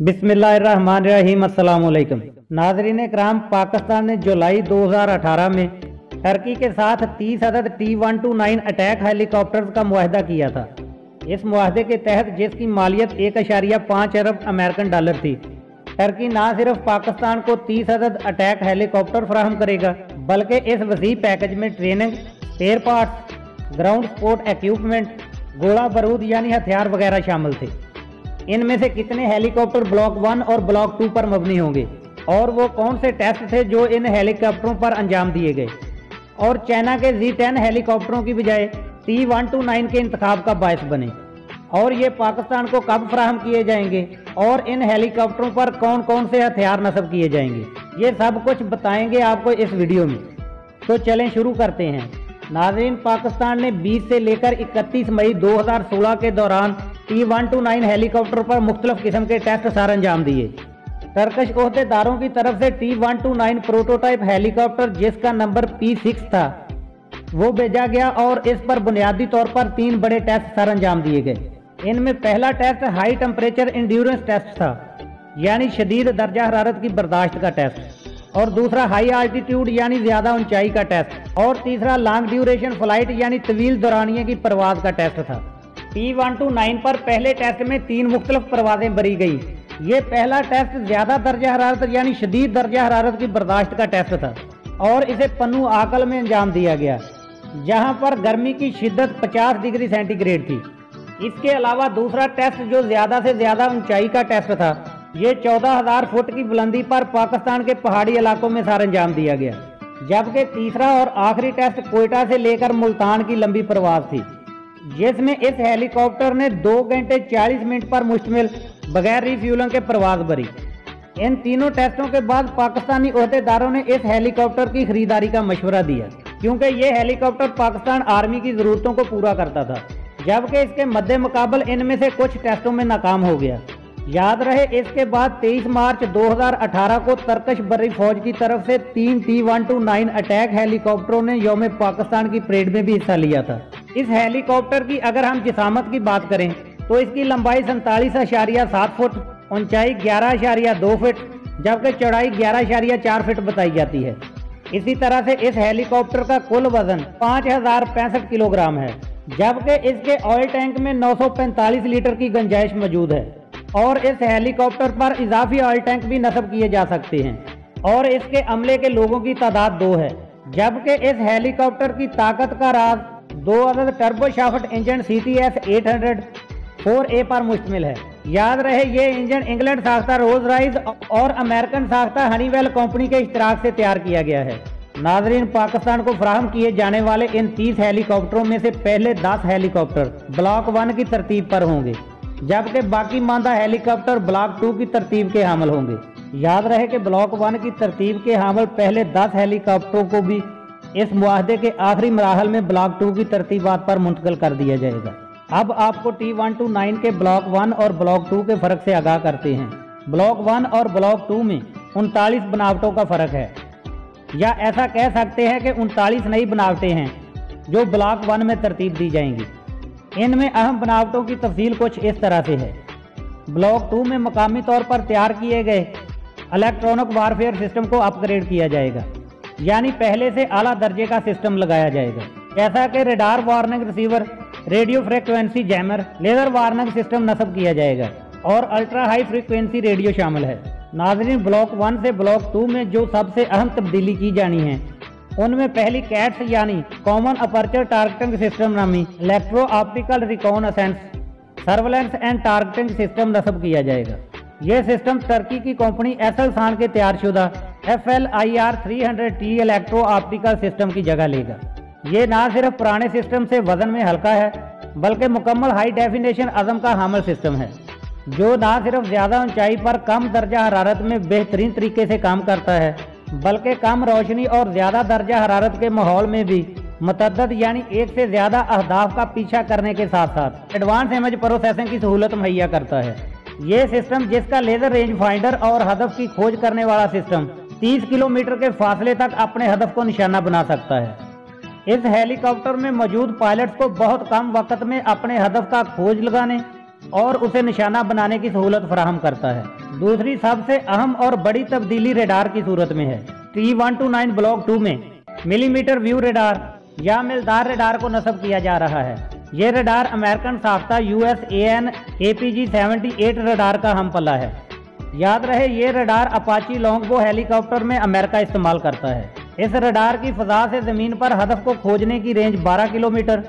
بسم اللہ الرحمن الرحیم، السلام علیکم۔ ناظرین اکرام، پاکستان نے جولائی دو ہزار اٹھارہ میں ٹرکی کے ساتھ تیس عدد T one two nine attack helicopters کا معاہدہ کیا تھا۔ اس معاہدے کے تحت جس کی مالیت ایک اشاریہ پانچ ارب امریکن ڈالر تھی ٹرکی نہ صرف پاکستان کو تیس عدد اٹیک ہیلی کاپٹر فراہم کرے گا، بلکہ اس وسیع پیکج میں training spare parts ground support equipment گوڑا برود یعنی ہتھیار وغیرہ شامل تھے۔ ان میں سے کتنے ہیلی کاپٹر بلاک ون اور بلاک ٹو پر مبنی ہوں گے؟ اور وہ کون سے ٹیسٹ تھے جو ان ہیلی کاپٹروں پر انجام دیے گئے؟ اور چائنا کے زی ٹین ہیلی کاپٹروں کی بجائے ٹی ون ٹو نائن کے انتخاب کا باعث بنے۔ اور یہ پاکستان کو کب فراہم کیے جائیں گے؟ اور ان ہیلی کاپٹروں پر کون کون سے ہتھیار نصب کیے جائیں گے؟ یہ سب کچھ بتائیں گے آپ کو اس ویڈیو میں۔ تو چلیں شروع کرتے ہیں۔ ناظرین، پاکستان نے بیس سے لے کر اکتیس مئی دو ہزار سولہ کے دوران T one two nine helicopter پر مختلف قسم کے ٹیسٹ سار انجام دیے۔ ترکش عہدے داروں کی طرف سے T one two nine prototype helicopter جس کا نمبر پی سکس تھا، وہ بھیجا گیا اور اس پر بنیادی طور پر تین بڑے ٹیسٹ سر انجام دیے گئے۔ ان میں پہلا test high temperature endurance test تھا یعنی شدید درجہ حرارت کی برداشت کا ٹیسٹ۔ اور دوسرا ہائی آلٹیٹیوڈ یعنی زیادہ اونچائی کا ٹیسٹ۔ اور تیسرا لانگ ڈیوریشن فلائٹ یعنی طویل دورانیے کی پرواز کا ٹیسٹ تھا۔ ٹی ون ٹو نائن پر پہلے ٹیسٹ میں تین مختلف پروازیں بری گئی یہ پہلا ٹیسٹ زیادہ درجہ حرارت یعنی شدید درجہ حرارت کی برداشت کا ٹیسٹ تھا اور اسے پنو آکل میں انجام دیا گیا، جہاں پر گرمی کی شدت پچاس ڈگری سینٹی گریڈ تھی۔ اس کے علاوہ دوسرا ٹیسٹ جو زیادہ سے زیادہ اونچائی کا ٹیسٹ تھا، یہ چودہ ہزار فٹ کی بلندی پر پاکستان کے پہاڑی علاقوں میں سار انجام دیا گیا، جبکہ تیسرا اور آخری ٹیسٹ کوئٹہ سے لے کر ملتان کی لمبی پرواز تھی۔ جس میں اس ہیلی کاپٹر نے دو گھنٹے چالیس منٹ پر مشتمل بغیر ریفیولنگ کے پرواز بری ان تینوں ٹیسٹوں کے بعد پاکستانی عہدیداروں نے اس ہیلی کاپٹر کی خریداری کا مشورہ دیا، کیونکہ یہ ہیلی کاپٹر پاکستان آرمی کی ضرورتوں کو پورا کرتا تھا، جبکہ اس کے مد مقابل ان میں سے کچھ ٹیسٹوں میں ناکام ہو گیا۔ یاد رہے، اس کے بعد تیئیس مارچ دو ہزار اٹھارہ کو ترکش بری فوج کی طرف سے تین T one two nine attack ہیلی کاپٹروں نے یوم پاکستان کی پریڈ میں بھی حصہ لیا تھا۔ اس ہیلی کاپٹر کی اگر ہم جسامت کی بات کریں، تو اس کی لمبائی سنتالیس اشاریہ سات فٹ، اونچائی گیارہ اشاریہ دو فٹ، جبکہ چوڑائی گیارہ اشاریہ چار فٹ بتائی جاتی ہے۔ اسی طرح سے اس ہیلی کاپٹر کا کل وزن پانچ ہزار پینسٹھ کلو گرام ہے، جبکہ اس کے آئل ٹینک میں نو سو پینتالیس لیٹر کی گنجائش موجود ہے۔ اور اس ہیلی کاپٹر پر اضافی آئل ٹینک بھی نصب کیے جا سکتے ہیں۔ اور اس کے عملے کے لوگوں کی تعداد دو ہے۔ جبکہ اس ہیلی کاپٹر کی طاقت کا راز دو عدد turbo shaft engine C T S eight hundred four A پر مشتمل ہے۔ یاد رہے، یہ انجن انگلینڈ ساختہ روز رائز اور امریکن ساختہ ہنی ویل کمپنی کے اشتراک سے تیار کیا گیا ہے۔ ناظرین، پاکستان کو فراہم کیے جانے والے ان تیس ہیلی کاپٹروں میں سے پہلے دس ہیلی کاپٹر بلاک ون کی ترتیب پر ہوں گے۔ جبکہ باقی ماندہ ہیلی کاپٹر بلاک ٹو کی ترتیب کے حامل ہوں گے۔ یاد رہے کہ بلاک ون کی ترتیب کے حامل پہلے دس ہیلی کاپٹروں کو بھی اس معاہدے کے آخری مراحل میں بلاک ٹو کی ترتیبات پر منتقل کر دیا جائے گا۔ اب آپ کو ٹی ون ٹو نائن کے بلاک ون اور بلاک ٹو کے فرق سے آگاہ کرتے ہیں۔ بلاک ون اور بلاک ٹو میں انتالیس بناوٹوں کا فرق ہے۔ یا ایسا کہہ سکتے ہیں کہ انتالیس نئی بناوٹیں ہیں جو بلاک ون میں ترتیب دی جائیں گی۔ ان میں اہم بناوٹوں کی تفصیل کچھ اس طرح سے ہے۔ بلاک ٹو میں مقامی طور پر تیار کیے گئے الیکٹرونک وارفیئر سسٹم کو اپ گریڈ کیا جائے گا۔ یعنی پہلے سے اعلیٰ درجے کا سسٹم لگایا جائے گا۔ جیسا کہ radar warning receiver, radio frequency jammer, laser warning system نصب کیا جائے گا اور الٹرا ہائی فریکوینسی ریڈیو شامل ہے۔ ناظرین، بلاک ون سے بلاک ٹو میں جو سب سے اہم تبدیلی کی جانی ہے ان میں پہلی کیٹس یعنی کامن اپرچر ٹارگٹنگ سسٹم نامی electro optical reconnaissance surveillance and targeting system نصب کیا جائے گا۔ یہ سسٹم ترکی کی کمپنی ایس ایل سان کے تیار شدہ F L I R three hundred T electro optical system کی جگہ لے گا۔ یہ نہ صرف پرانے سسٹم سے وزن میں ہلکا ہے، بلکہ مکمل ہائی ڈیفینیشن عزم کا حامل سسٹم ہے، جو نہ صرف زیادہ اونچائی پر کم درجہ حرارت میں بہترین طریقے سے کام کرتا ہے۔ بلکہ کم روشنی اور زیادہ درجہ حرارت کے ماحول میں بھی متعدد یعنی ایک سے زیادہ اہداف کا پیچھا کرنے کے ساتھ ساتھ ایڈوانس امیج پروسیسنگ کی سہولت مہیا کرتا ہے۔ یہ سسٹم جس کا لیزر رینج فائنڈر اور ہدف کی کھوج کرنے والا سسٹم تیس کلومیٹر کے فاصلے تک اپنے ہدف کو نشانہ بنا سکتا ہے۔ اس ہیلی کاپٹر میں موجود پائلٹس کو بہت کم وقت میں اپنے ہدف کا کھوج لگانے اور اسے نشانہ بنانے کی سہولت فراہم کرتا ہے۔ دوسری سب سے اہم اور بڑی تبدیلی ریڈار کی صورت میں ہے۔ T one two nine block two میں ملی میٹر ویو ریڈار یا ملدار ریڈار کو نصب کیا جا رہا ہے۔ یہ ریڈار امریکن ساختہ U S A N A P G seventy eight radar کا ہم پلہ ہے۔ یاد رہے، یہ radar Apache Longbow helicopter میں امریکہ استعمال کرتا ہے۔ اس ریڈار کی فضا سے زمین پر ہدف کو کھوجنے کی رینج بارہ کلومیٹر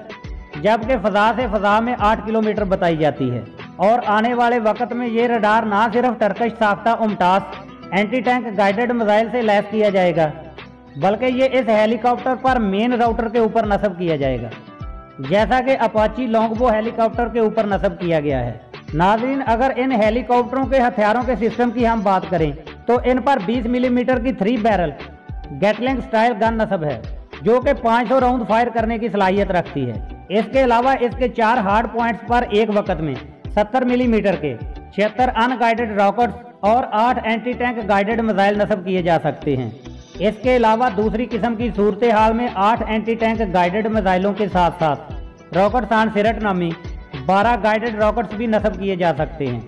جبکہ فضا سے فضا میں آٹھ کلومیٹر بتائی جاتی ہے۔ اور آنے والے وقت میں یہ ریڈار نہ صرف ٹرکش ساختہ UMTAS anti tank guided missile سے لیس کیا جائے گا، بلکہ یہ اس ہیلی کاپٹر پر مین راؤٹر کے اوپر نصب کیا جائے گا۔ جیسا کہ Apache Longbow helicopter کے اوپر نصب کیا گیا ہے۔ ناظرین، اگر ان ہیلی کاپٹروں کے ہتھیاروں کے سسٹم کی ہم بات کریں، تو ان پر بیس ملی میٹر کی three barrel Gatling style gun نصب ہے، جو کہ پانچ سو راؤنڈ فائر کرنے کی صلاحیت رکھتی ہے۔ اس کے علاوہ اس کے چار ہارڈ پوائنٹس پر ایک وقت میں، ستر ملی میٹر کے چھتر ان گائیڈڈ راکٹس اور آٹھ اینٹی ٹینک گائیڈڈ میزائل نصب کیے جا سکتے ہیں۔ اس کے علاوہ دوسری قسم کی صورتحال میں آٹھ اینٹی ٹینک گائیڈڈ میزائلوں کے ساتھ ساتھ راکٹ سان سیرٹ نامی بارہ گائیڈڈ راکٹس بھی نصب کیے جا سکتے ہیں۔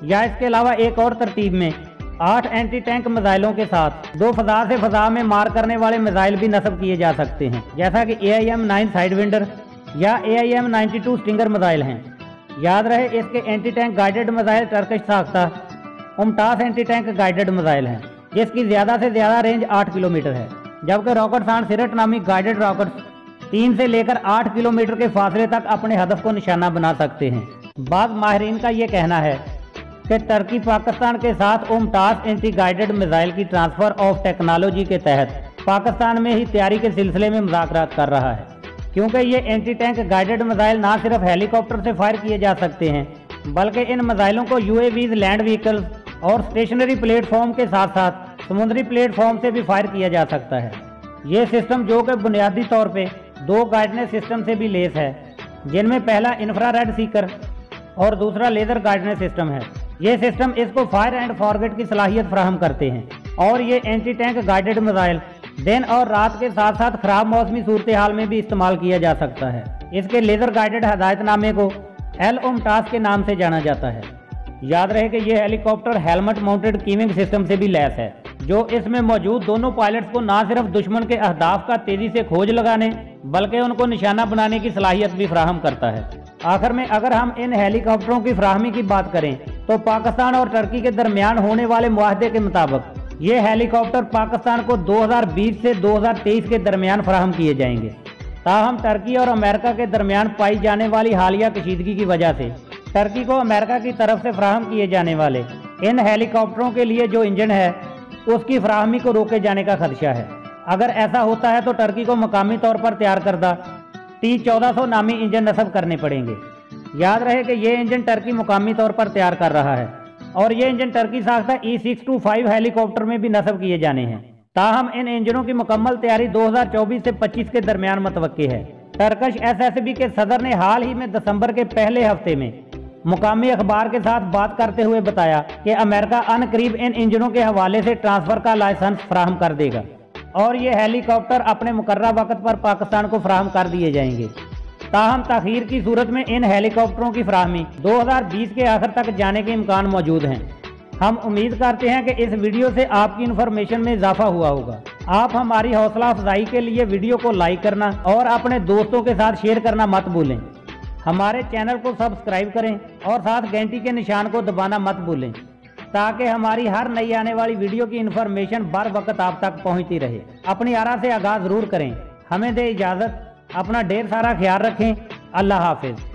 یا اس کے علاوہ ایک اور ترتیب میں، آٹھ اینٹی ٹینک میزائلوں کے ساتھ دو فضا سے فضا میں مار کرنے والے میزائل بھی نصب کیے جا سکتے ہیں۔ جیسا کہ A I M nine Sidewinder یا A I M ninety two Stinger missile ہیں۔ یاد رہے اس کے anti tank guided missile Turkish ساختہ۔ UMTAS anti tank guided missile ہیں۔ جس کی زیادہ سے زیادہ رینج آٹھ کلومیٹر ہے۔ جبکہ راکٹ سان سیرٹ نامی گائیڈڈ راکٹ تین سے لے کر آٹھ کلومیٹر کے فاصلے تک اپنے ہدف کو نشانہ بنا سکتے ہیں۔ بعض ماہرین کا یہ کہنا ہے کہ ترکی پاکستان کے ساتھ امٹاس اینٹی گائیڈڈ میزائل کی ٹرانسفر آف ٹیکنالوجی کے تحت پاکستان میں ہی تیاری کے سلسلے میں مذاکرات کر رہا ہے۔ کیونکہ یہ اینٹی ٹینک گائیڈڈ میزائل نہ صرف ہیلی کاپٹر سے فائر کیے جا سکتے ہیں، بلکہ ان میزائلوں کو U A Vs land vehicle اور اسٹیشنری پلیٹ فارم کے ساتھ ساتھ سمندری پلیٹ فارم سے بھی فائر کیا جا سکتا ہے۔ یہ سسٹم جو کہ بنیادی طور پہ دو گائیڈنس سسٹم سے بھی لیس ہے، جن میں پہلا انفرا ریڈ سیکر اور دوسرا لیزر گائیڈنس سسٹم ہے۔ یہ سسٹم اس کو فائر اینڈ فارگیٹ کی صلاحیت فراہم کرتے ہیں اور یہ اینٹی ٹینک گائیڈڈ میزائل دن اور رات کے ساتھ ساتھ خراب موسمی صورتحال میں بھی استعمال کیا جا سکتا ہے۔ اس کے لیزر گائیڈڈ ہدایت نامے کو ایل اوم ٹاس کے نام سے جانا جاتا ہے۔ یاد رہے کہ یہ helicopter helmet mounted cueing system سے بھی لیس ہے۔ جو اس میں موجود دونوں پائلٹس کو نہ صرف دشمن کے اہداف کا تیزی سے کھوج لگانے، بلکہ ان کو نشانہ بنانے کی صلاحیت بھی فراہم کرتا ہے۔ آخر میں اگر ہم ان ہیلی کاپٹروں کی فراہمی کی بات کریں، تو پاکستان اور ٹرکی کے درمیان ہونے والے معاہدے کے مطابق یہ ہیلی کاپٹر پاکستان کو دو ہزار بیس سے دو ہزار تیئیس کے درمیان فراہم کیے جائیں گے۔ تاہم ٹرکی اور امریکہ کے درمیان پائی جانے والی حالیہ کشیدگی کی وجہ سے ٹرکی کو امریکہ کی طرف سے فراہم کیے جانے والے ان ہیلی کاپٹروں کے لیے جو انجن ہے، اس کی فراہمی کو روکے جانے کا خدشہ ہے۔ اگر ایسا ہوتا ہے تو ٹرکی کو مقامی طور پر تیار کردہ ٹی چودہ سو نامی انجن نصب کرنے پڑیں گے۔ یاد رہے کہ یہ انجن ٹرکی مقامی طور پر تیار کر رہا ہے۔ اور یہ انجن ٹرکی ساختہ E e six two five helicopter میں بھی نصب کیے جانے ہیں۔ تاہم، ان انجنوں کی مکمل تیاری دو ہزار چوبیس سے پچیس کے درمیان متوقع ہے۔ ٹرکش ایس ایس بی کے صدر نے حال ہی میں دسمبر کے پہلے ہفتے میں مقامی اخبار کے ساتھ بات کرتے ہوئے بتایا کہ امریکہ ان قریب ان انجنوں کے حوالے سے ٹرانسفر کا لائسنس فراہم کر دے گا اور یہ ہیلی کاپٹر اپنے مقررہ وقت پر پاکستان کو فراہم کر دیے جائیں گے۔ تاہم تاخیر کی صورت میں ان ہیلی کاپٹروں کی فراہمی دو ہزار بیس کے آخر تک جانے کے امکان موجود ہیں۔ ہم امید کرتے ہیں کہ اس ویڈیو سے آپ کی انفارمیشن میں اضافہ ہوا ہوگا۔ آپ ہماری حوصلہ افزائی کے لیے ویڈیو کو لائک کرنا اور اپنے دوستوں کے ساتھ شیئر کرنا مت بھولیں۔ ہمارے چینل کو سبسکرائب کریں اور ساتھ گھنٹی کے نشان کو دبانا مت بھولیں تاکہ ہماری ہر نئی آنے والی ویڈیو کی انفارمیشن بر وقت آپ تک پہنچتی رہے۔ اپنی آرا سے آغاز ضرور کریں۔ ہمیں دے اجازت۔ اپنا ڈیر سارا خیال رکھیں۔ اللہ حافظ۔